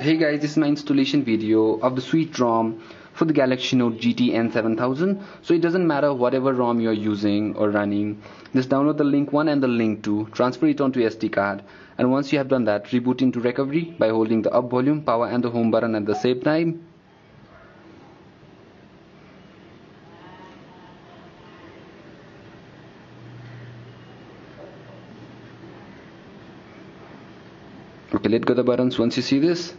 Hey guys, this is my installation video of the sweet ROM for the Galaxy Note GT N7000. So it doesn't matter whatever ROM you're using or running, just download the link 1 and the link 2, transfer it onto SD card, and once you have done that, reboot into recovery by holding the up volume, power and the home button at the same time. Okay, let go the buttons once you see this.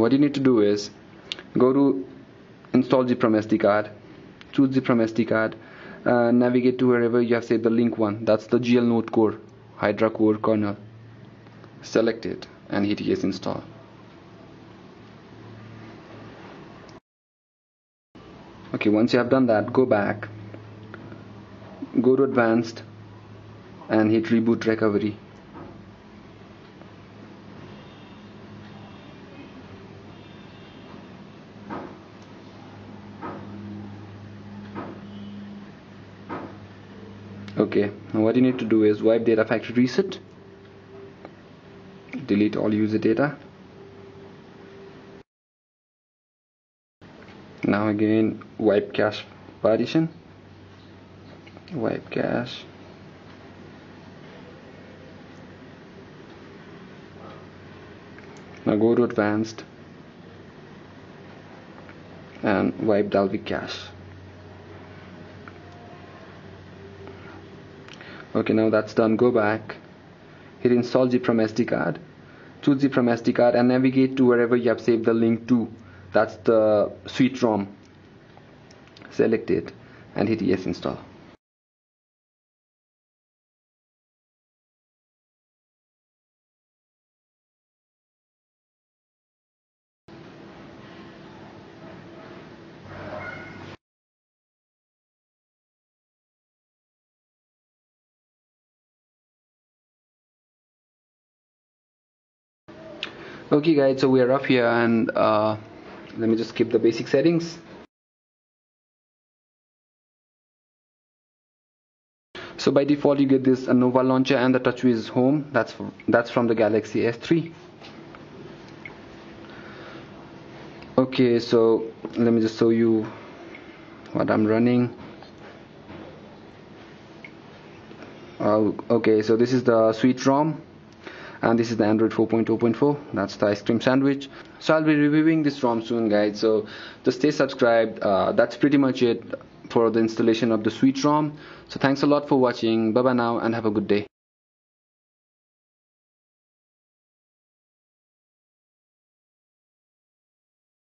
What you need to do is go to install zip from SD card choose zip from SD card uh, navigate to wherever you have saved the link one. That's the GL Note core Hydra core kernel. Select it and hit yes install. Okay once you have done that go back go to advanced and hit reboot recovery okay now what you need to do is wipe data factory reset. Delete all user data. Now again wipe cache partition. Wipe cache. Now go to advanced and wipe Dalvik cache okay now that's done. Go back. Hit install zip from SD card. Choose zip from SD card and navigate to wherever you have saved the link two. That's the sweet ROM. Select it and hit yes install okay guys so we are up here and uh, let me just skip the basic settings. So by default you get this Nova launcher and the TouchWiz home. That's that's from the Galaxy S3 okay so let me just show you what I'm running. Uh, okay so this is the sweet ROM and this is the android 4.0.4 that's the ice cream sandwich. So i'll be reviewing this rom soon guys. So just stay subscribed. Uh, that's pretty much it for the installation of the sweet rom. So thanks a lot for watching. Bye bye now and have a good day